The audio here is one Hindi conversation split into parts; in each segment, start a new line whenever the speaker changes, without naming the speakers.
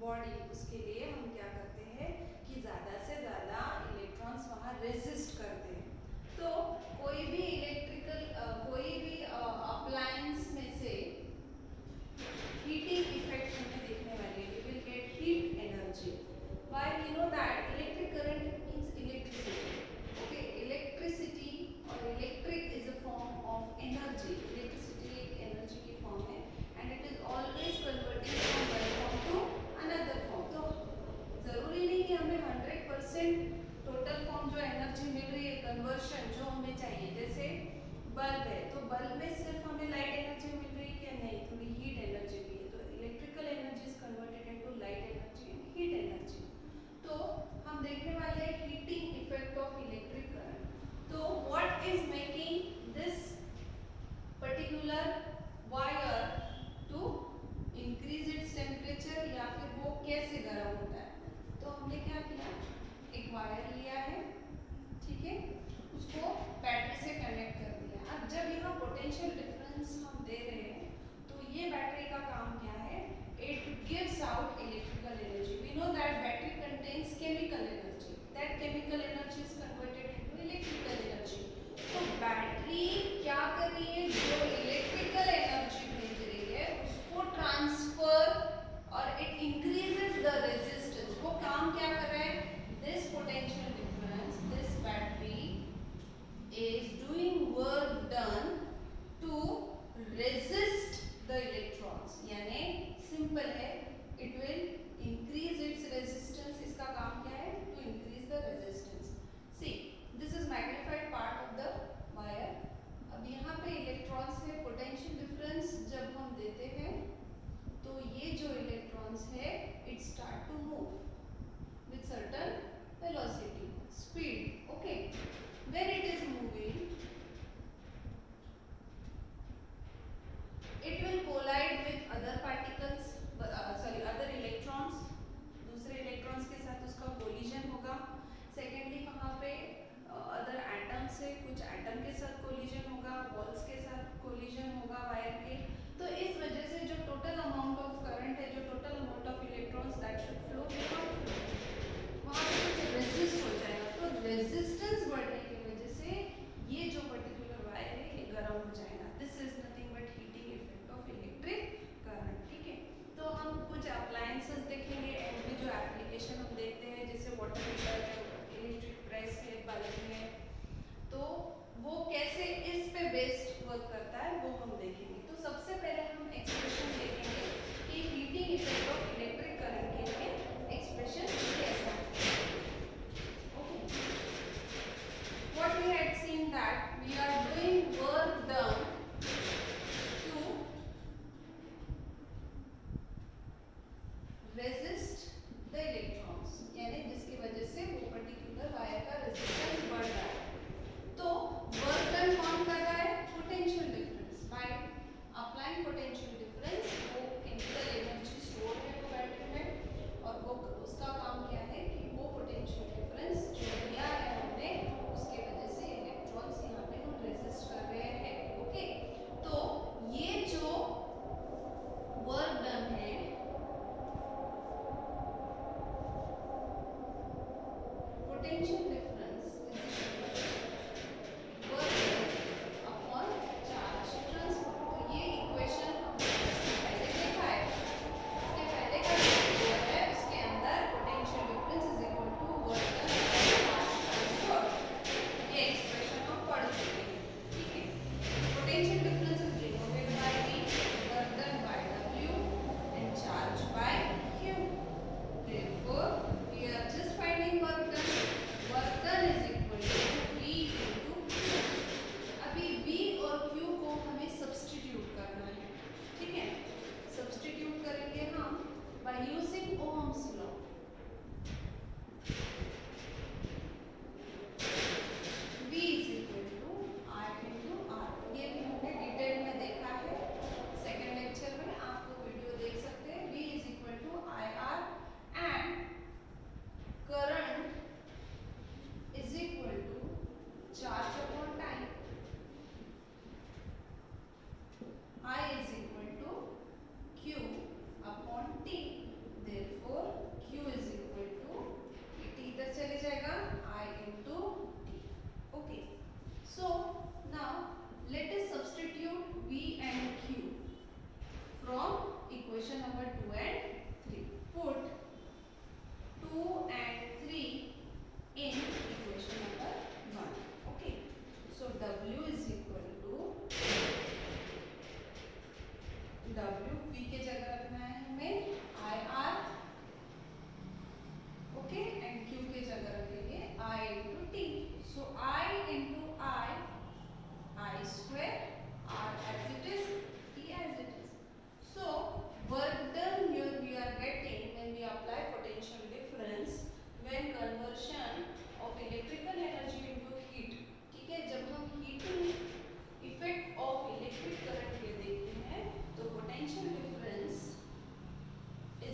बॉडी उसके लिए हम क्या करते हैं कि ज़्यादा से ज़्यादा इलेक्ट्रॉन्स वहाँ रेजिस्ट करते हैं। तो कोई भी इलेक्ट्रिकल कोई भी अप्लायंस में से हीटिंग इफ़ेक्ट हमें देखने वाले we will get heat energy why we know that electric current means electricity okay electricity और electric is a form of energy electricity एक एनर्जी की फॉर्म है। And it is always converting from one form to another form तो ज़रूरी नहीं कि हमें 100% टोटल फॉर्म जो एनर्जी मिल रही है कन्वर्शन जो हमें चाहिए, जैसे बल्ब है तो बल्ब में सिर्फ़ हमें लाइट एनर्जी मिल रही है क्या नहीं? थोड़ी हीट एनर्जी भी है तो electrical energy is converted into light energy and heat energy तो हम देखने वाले हैं heating effect of electric current तो what is making this particular wire to increase its temperature या फिर वो कैसे गर्म होता है? तो हमने क्या किया? एक वायर लिया है, ठीक है? उसको बैटरी से कनेक्ट कर दिया। अब जब यहाँ पोटेंशियल डिफरेंस हम दे रहे हैं तो ये बैटरी का काम क्या है? It gives out electrical energy we know that battery contains chemical energy that chemical energy is converted into electrical energy तो बैटरी क्या कर रही है? जो इलेक्ट्रिकल एनर्जी भेज रही है, उसको ट्रांसफ़र और इट इंक्रीजेस द रेजिस्टेंस काम क्या कर रहा है? This potential difference this battery is doing work done to resist the electrons यानी सिंपल है it will increase its resistance इसका काम क्या है? To increase the resistance see this is magnified part of the wire अब यहाँ पे इलेक्ट्रॉन्स है पोटेंशियल डिफरेंस जब हम देते हैं तो ये जो इलेक्ट्रॉन्स है it start to move certain velocity, speed. Okay. When it is moving, it will collide with other particles, uh, sorry, other electrons. दूसरे electrons के साथ उसका collision होगा. Secondly, वहाँ पे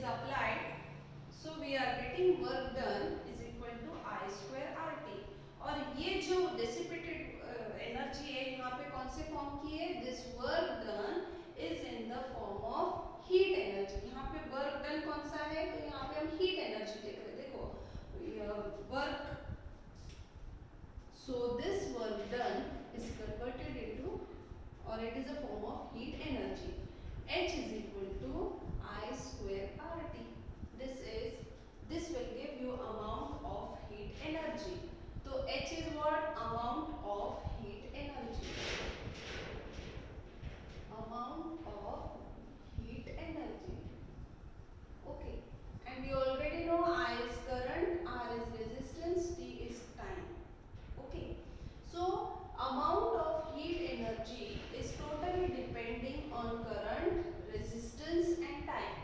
is applied so we are getting work done is equal to i square rt और ये जो डिसिपेटेड एनर्जी है यहाँ पे कौन से फॉर्म की है this work done is in the form of heat energy यहाँ पे वर्क डन कौन सा है तो यहाँ पे हम हीट एनर्जी देख रहे देखो work so this work done is converted into or it is a form of heat energy h is equal to I square RT. This is, this will give you amount of heat energy. So H is what? Amount of heat energy. Amount of heat energy. Okay. And we already know I is current, R is resistance, T is time. Okay. So amount of heat energy is totally depending on current distance and time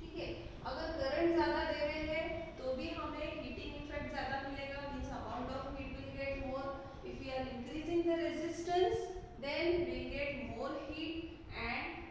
ठीक है? अगर करंट ज़्यादा दे रहे हैं तो भी हमें हीटिंग इफ़ेक्ट ज़्यादा मिलेगा means amount of heat will get more if you are increasing the resistance then we get more heat and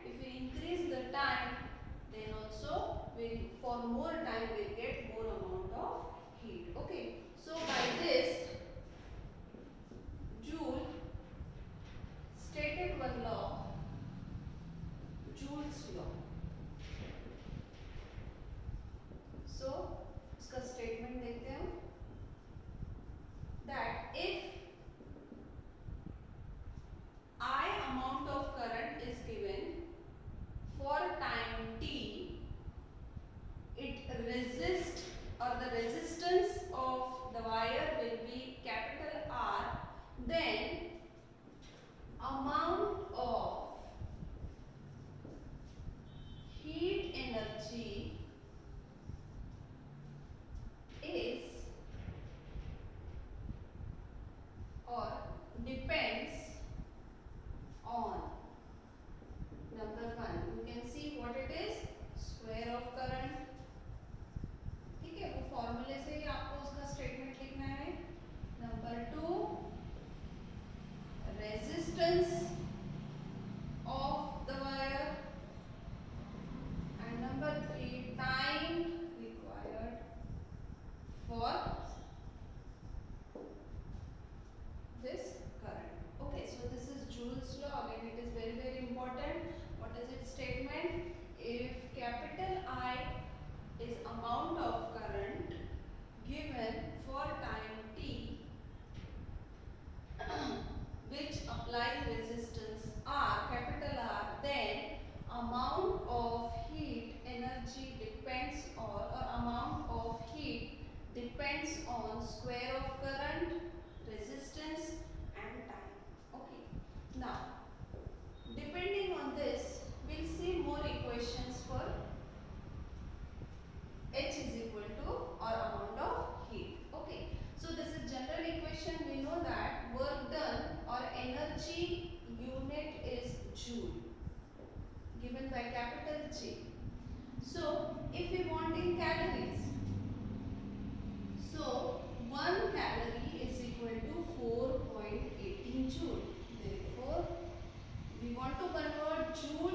to convert joule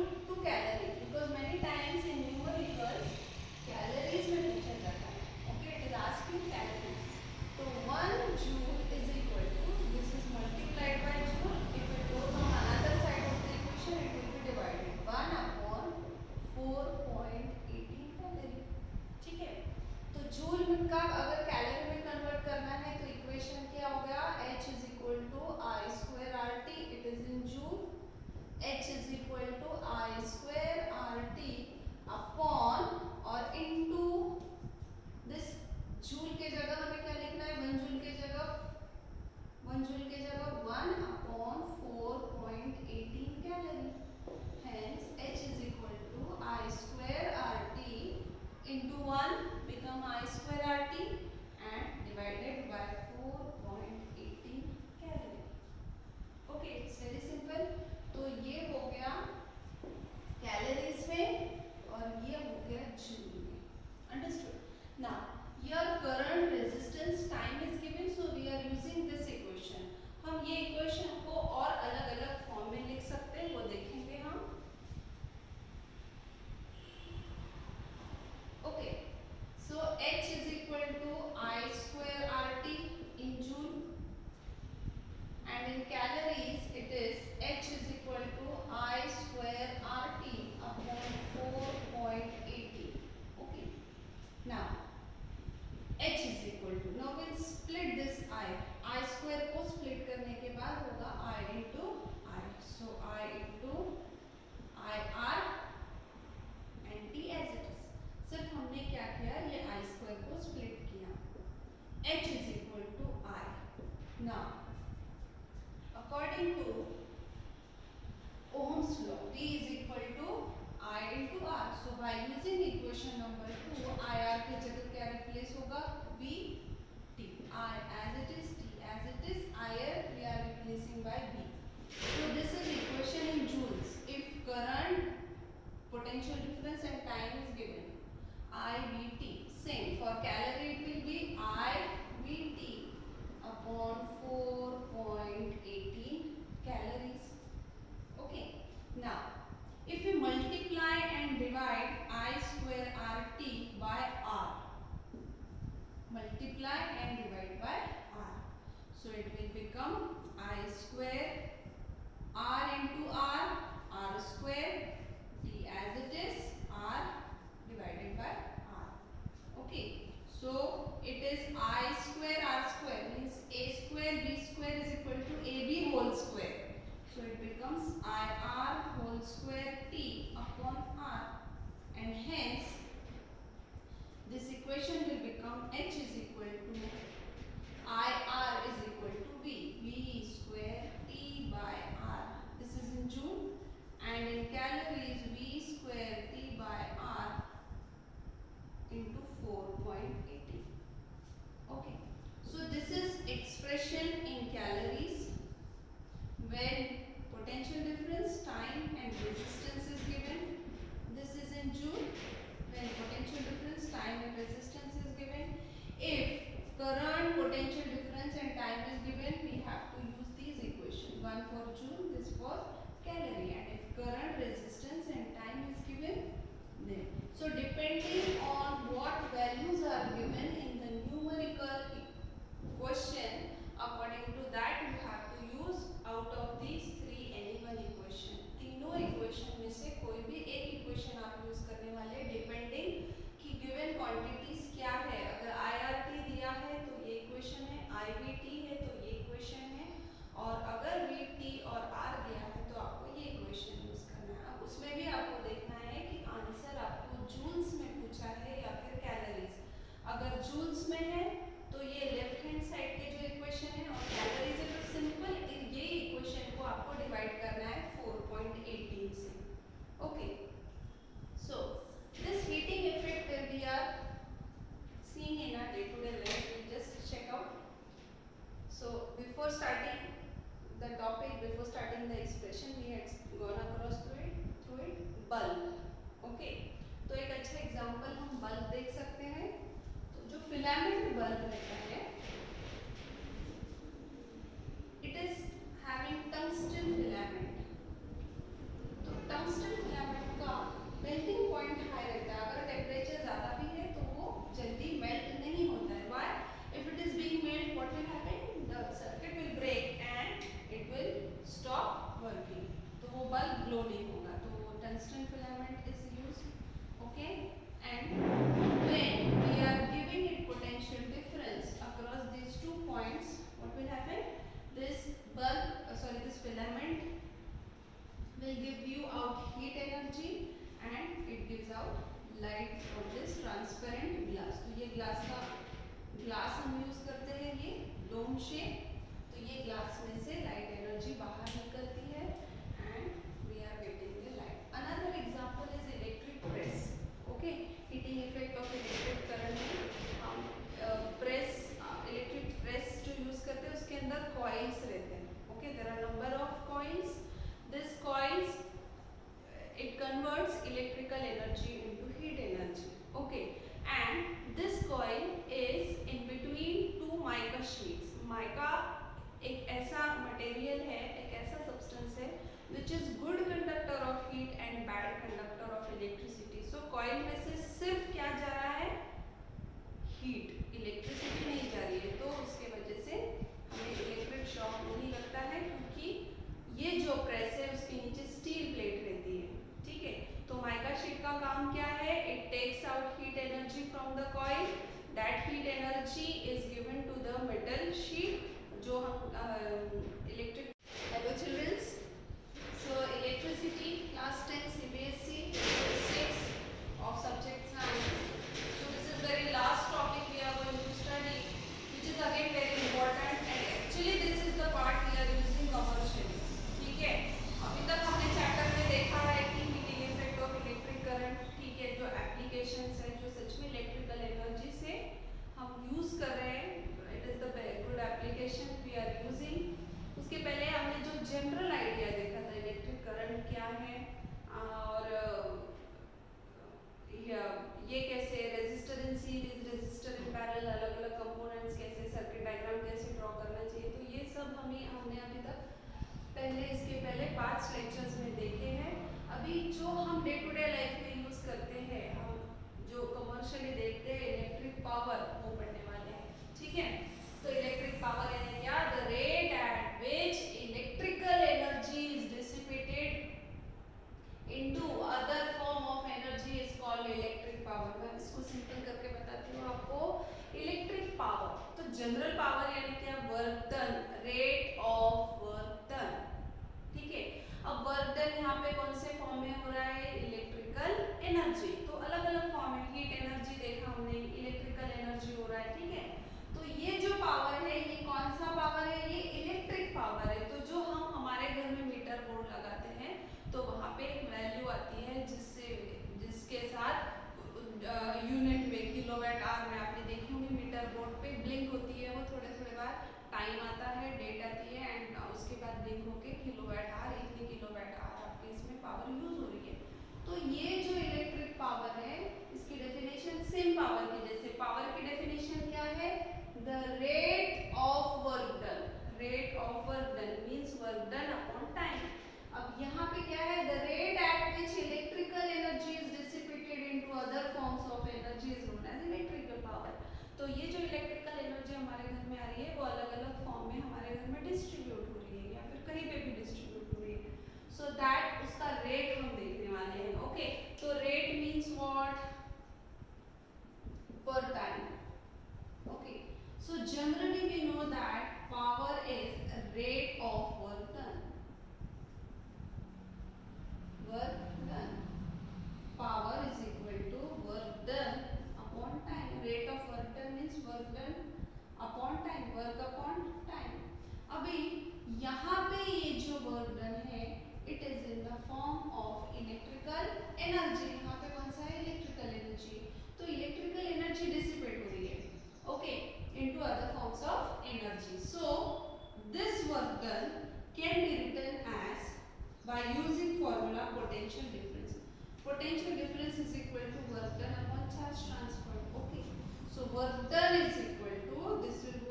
네. Example हम बल्ब देख सकते हैं। तो जो फिलामेंट बल्ब रहता है dome shape तो ये glass में से light energy बाहर निकलती है and we are getting the light another example is electric press okay heating effect of electric current में हम प्रेस इलेक्ट्रिक प्रेस जो यूज़ करते हैं उसके अंदर कॉइल्स रहते हैं okay there are number of coils this coils it converts electrical energy into heat energy okay and this coil is in between two mica sheets mica एक ऐसा मटेरियल है, एक ऐसा सब्सटेंस है which is good conductor of heat and bad conductor of electricity so coil में से सिर्फ़ क्या जा रहा है? हीट इलेक्ट्रिसिटी नहीं जा रही है। तो उसके वजह से हमें इलेक्ट्रिक शॉक नहीं लगता है, क्योंकि ये जो प्रेस है, उसके नीचे स्टील प्लेट रहती है। ठीक है? तो माइका शीट का काम क्या है? It takes out heat energy from the coil that heat energy is given to the metal sheet जो हम electric hello childrens so electricity class 10 cbsc 6 of subject science so this is very last topic we are going to study which is again very important and actually this is the part we are using commercially ठीक है अभी तक हमने चैप्टर यूज़ कर रहे हैं it is the good application we are using उसके पहले हमने जो जनरल आइडिया देखा था इलेक्ट्रिक करंट क्या है और ये कैसे resistor in series resistor in parallel अलग अलग कंपोनेंट्स कैसे सर्किट डायग्राम कैसे ड्रॉ करना चाहिए तो ये सब हमें हमने अभी तक पहले इसके पहले पाँच लेक्चर्स में देखे हैं अभी जो हम डे टू डे लाइफ में यूज़ करते हैं हम जो कमर्शियली देखते हैं इलेक्ट्रिक पावर वो पढ़ने वाले हैं ठीक है तो इलेक्ट्रिक पावर यानी क्या the rate at which electrical energy is dissipated into other form of energy is called electric power मैं इसको सिंपल करके बताती हूँ आपको इलेक्ट्रिक पावर तो जनरल पावर यानी क्या work done rate of work done ठीक है अब वर्क डन यहाँ पे कौन से फॉर्म में हो रहा है इलेक्ट्रिकल एनर्जी तो अलग अलग फॉर्म है हीट एनर्जी देखा हमने इलेक्ट्रिकल एनर्जी हो रहा है ठीक है तो ये जो पावर है ये कौन सा पावर है ये इलेक्ट्रिक पावर है तो जो हम हमारे घर में मीटर बोर्ड लगाते हैं तो वहाँ पे एक वैल्यू आती है जिससे जिसके साथ यूनिट में किलोवाट आवर में आपने देखी होंगी मीटर बोर्ड पे ब्लिंक होती है वो थोड़े थोड़े बार टाइम आता है डेट आती है एंड ब्लिंक होके किलोवाट आवर इतनी किलोवाट आवर आपके इसमें पावर यूज़ हो रही है। तो ये जो इलेक्ट्रिक पावर है, इसकी डेफिनेशन सेम पावर की जैसे पावर की डेफिनेशन क्या है? The rate of work done rate of work done means work done upon time अब यहाँ पे क्या है? The rate at which electrical energy is dissipated into other forms of energy is known as electrical power तो ये जो इलेक्ट्रिकल एनर्जी हमारे घर में आ रही है, वो अलग अलग फॉर्म में हमारे घर में डिस्ट्रीब्यूट हो। कहीं पे भी डिस्ट्रीब्यूट हो रही है सो दैट उसका रेट हम देखने वाले हैं ओके तो rate means what per time okay so generally we know that power is rate of work done work done power is equal to work done upon time rate of work done means work done upon time work upon time अभी यहाँ पे ये जो वर्क डन है it is in the form of electrical energy यहाँ पे कौन सा है इलेक्ट्रिकल एनर्जी तो इलेक्ट्रिकल एनर्जी डिसिपेट हो रही है okay into other forms of energy so this work done can be written as by using formula potential difference potential difference is equal to work done upon charge transferred okay So work done is equal to this will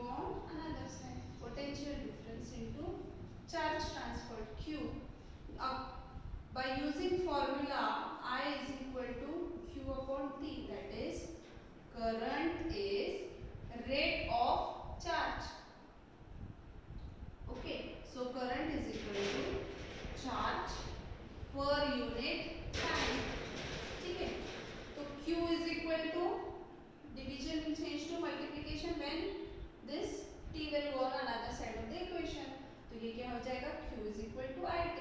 potential difference into charge transferred Q. Uh, by using formula I is equal to Q upon T that is current is rate of charge. Okay, so current is equal to charge per unit time. Okay, so Q is equal to division will change to multiplication when this T will go on another side of the equation. तो ये क्या हो जाएगा Q is equal to IT.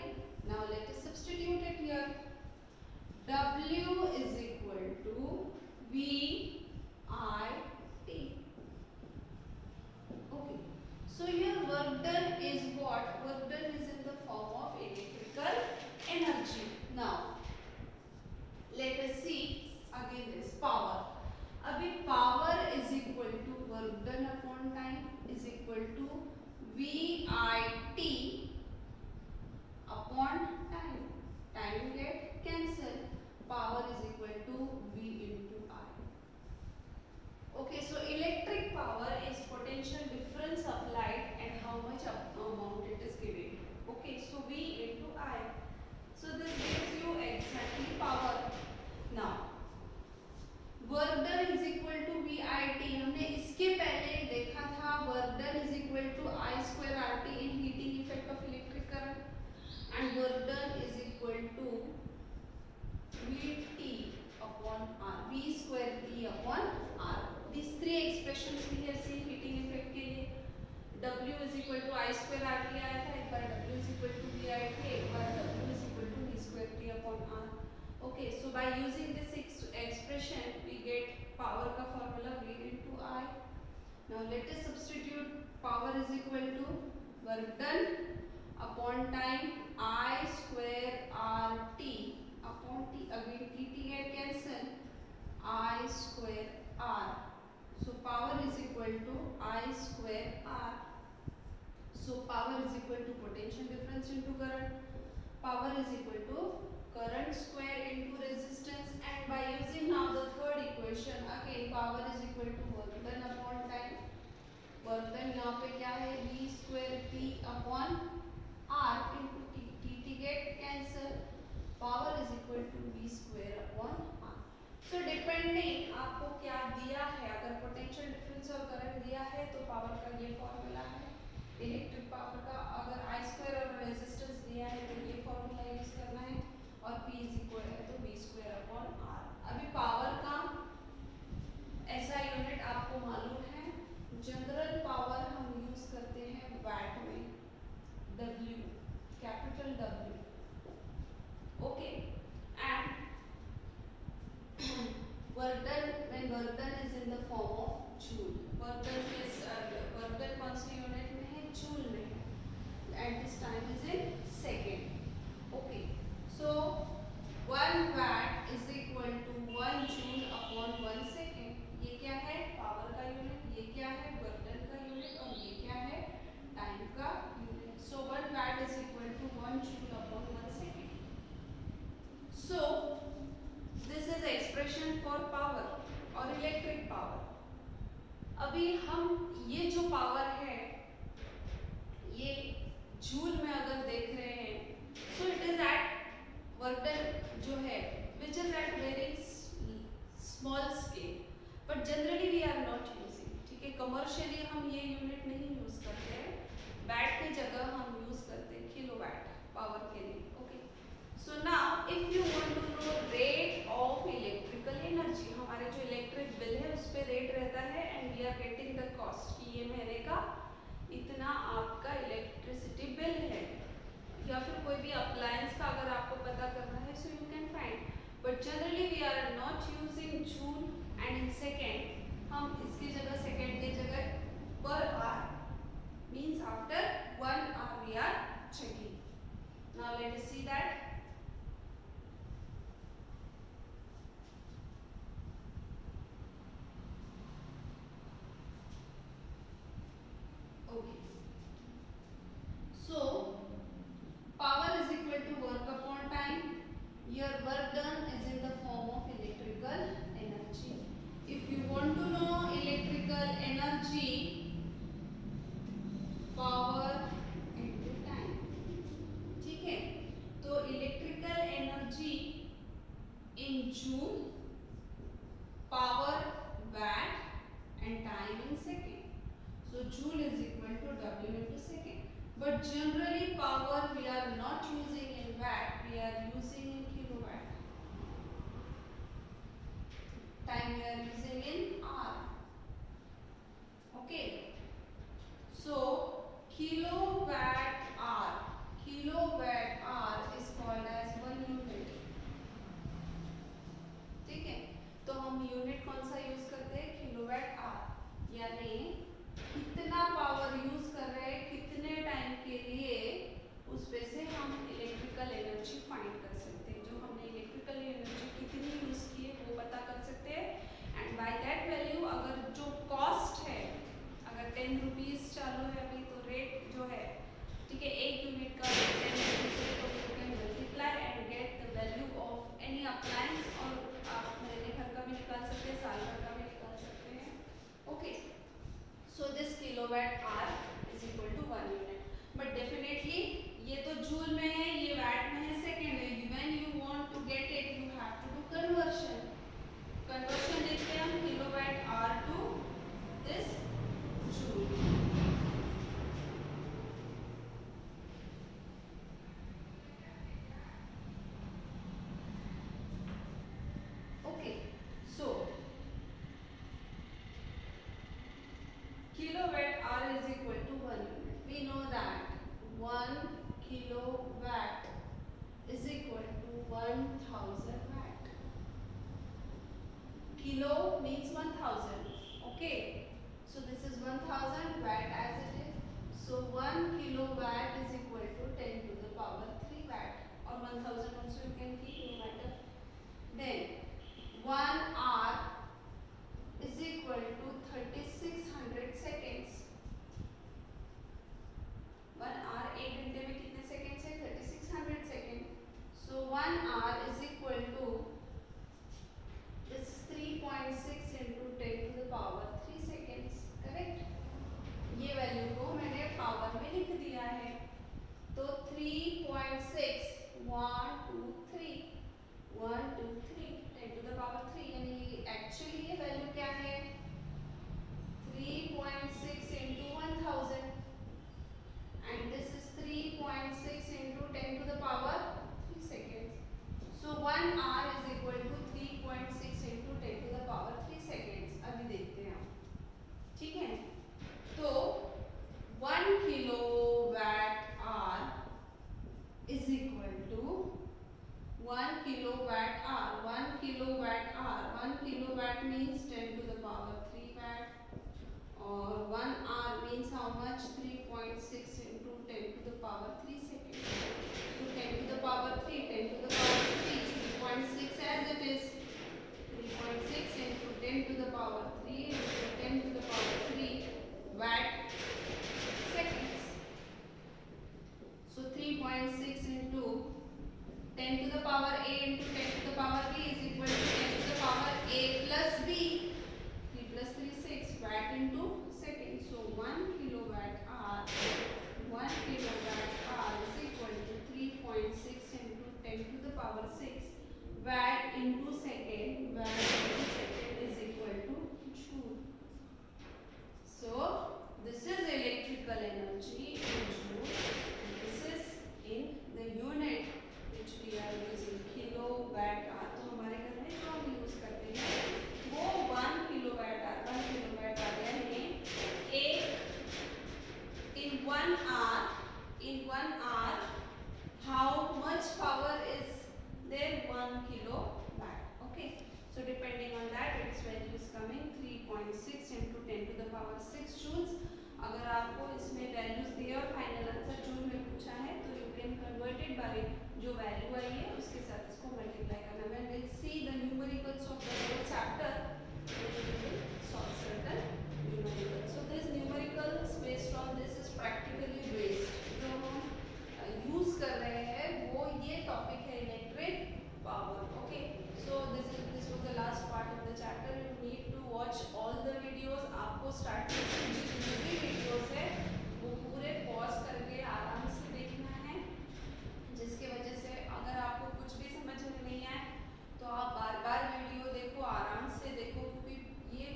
Now let us substitute it here. W is equal to V I T. Okay. So here work done is what? Work done is in the form of electrical energy. Now let us see again this power. अभी power is equal to to V I T upon time. Time get cancel. Power is equal to V into I. Okay, so electric power is potential difference applied and how much amount it is giving. Okay, so V into I. So this gives you exactly power. Now, work done is equal to V I T हमने इसके पहले देखा था work done is equal to I square R T in heating effect of electric current and work done is equal to V T upon R V square T upon R these three expressions we have seen heating effect के लिए W is equal to I square R T आया था एक बार W is equal to V I T एक बार W is equal to V square T upon R okay so by using this expression we get power का formula V into I now let us substitute power is equal to work done upon time I square R T upon T again T T get cancel I square R So power is equal to I square R. So power is equal to potential difference into current. Power is equal to current square into resistance and by using now the power is equal to work done upon time. Work done यहाँ पे क्या है V square T upon R into T. T T get cancel. Power is equal to V square upon R. So depending आपको क्या दिया है अगर पोटेंशियल डिफरेंस और करंट दिया है तो पावर का ये फॉर्मूला है इलेक्ट्रिक पावर का अगर आई स्क्वायर और रेजिस्टेंस दिया है तो ये फॉर्मूला यूज़ करना है और P इज़ इक्वल है तो V स्क्वायर अपॉन R अभी पावर का ऐसा यूनिट आपको मालूम है जनरल पावर हम यूज़ करते हैं वैट में W capital W okay and done when done is in the form of joule done is uh, done कौन सी यूनिट में है joule में है at this time is in second okay so one watt is equal 1000 also you can keep no matter. Then how much 3.6 into 10 to the power 3 seconds. So 10 to the power 3, 10 to the power 3, 3.6 as it is. 3.6 into 10 to the power 3 into 10 to the power 3 watt seconds. So 3.6 into 10 to the power A into 10 to the power B is equal to power six joules अगर आपको इसमें वैल्यूज़ दिए और फाइनल आंसर जूल में पूछा है तो यू कैन कन्वर्टेड बाय जो वैल्यू आई है उसके साथ इसको मल्टीप्लाई करना मैं will see the numericals of the whole chapter solve certain numericals. So these numericals based on this is practically based. जो हम use कर रहे हैं वो ये topic है electric power. Okay. So this is this was the last part of the chapter. You need watch all the videos आपको स्टार्ट से जितने भी वीडियोस है, वो पूरे पॉज करके आराम से देखना है। जिसके वजह से अगर आपको कुछ भी समझ में नहीं आए तो आप बार बार वीडियो देखो, आराम से देखो, क्योंकि ये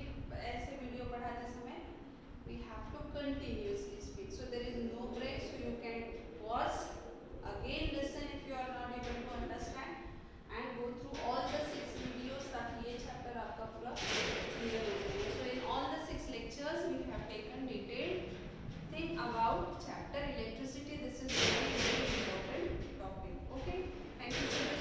ऐसे वीडियो पढ़ाते समय we have to continuously speak so there is no break so you can pause again listen if you are not able to understand, and go through all the six videos that EH So in all the six lectures we have taken detailed thing about chapter electricity. This is very very important topic. Okay. Thank you so much.